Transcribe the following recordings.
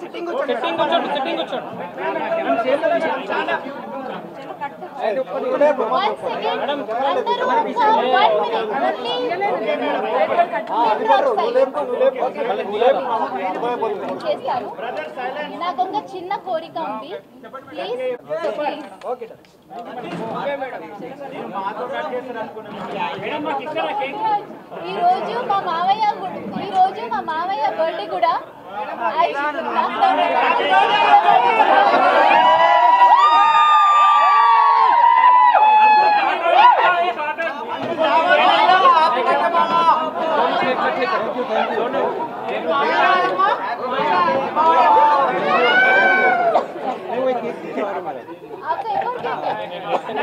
Sitting కూర్చోండి sitting కూర్చోండి నాకు ఒక చిన్న కోరిక ఉంది ప్లీజ్ ఈ రోజు మా మావయ్య ఈ రోజు మా మావయ్య బర్త్డే కూడా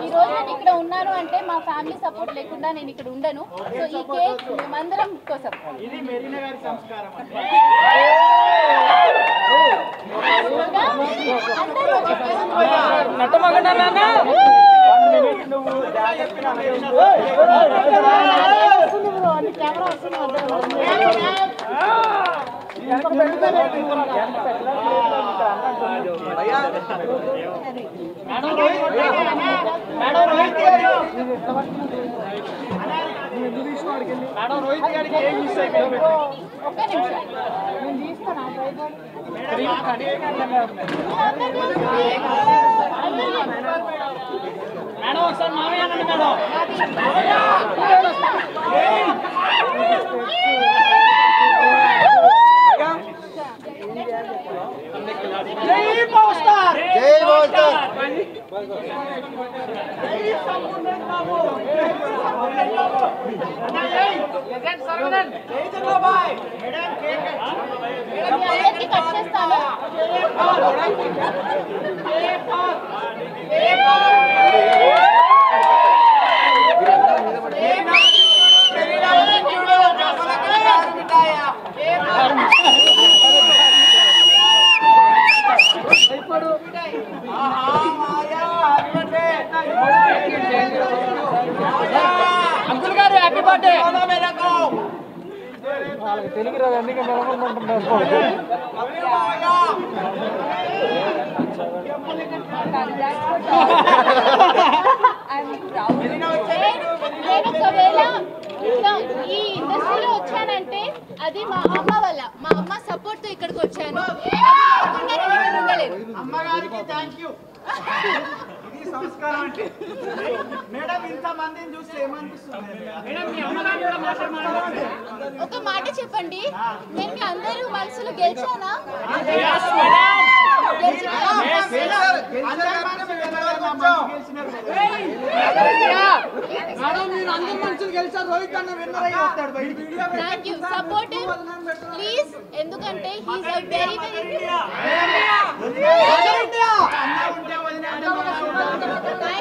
ఈ రోజు నేను ఇక్కడ ఉన్నాను అంటే మా ఫ్యామిలీ సపోర్ట్ లేకుండా నేను ఇక్కడ ఉండను సో ఈ కేక్ మేమందరం కోసం ఇది మెరీనా గారి సంస్కారం మేడం రోహిత్ గారికి ఏం మిస్ అయిపోయింది ఒక్క నిమిషం. నేను మేడం एक హ్యాపీ తెలుగు రాదు అందుకే నేను ఈ ఇండస్ట్రీలో వచ్చానంటే అది మా అమ్మ వల్ల మా అమ్మ సపోర్ట్తో ఇక్కడికి వచ్చాను అమ్మగారికి థ్యాంక్ యూ సంస్కారం అంటే. మేడం ఇంత మందిని చూస్తే ఏమనిపిస్తుంది? ఒక మాట చెప్పండి. నేను మీ అందరూ మనసులో గెలిచానా? గెలిచానా? అందరి మనసు మంచి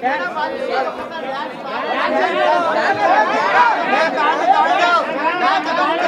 థ్యాంక్ యూ మదర్ ఇండియా సంగప్ ఇండియా మంచి మామయ్య లవ్ యూ పార్టీ లేదా చెప్పండి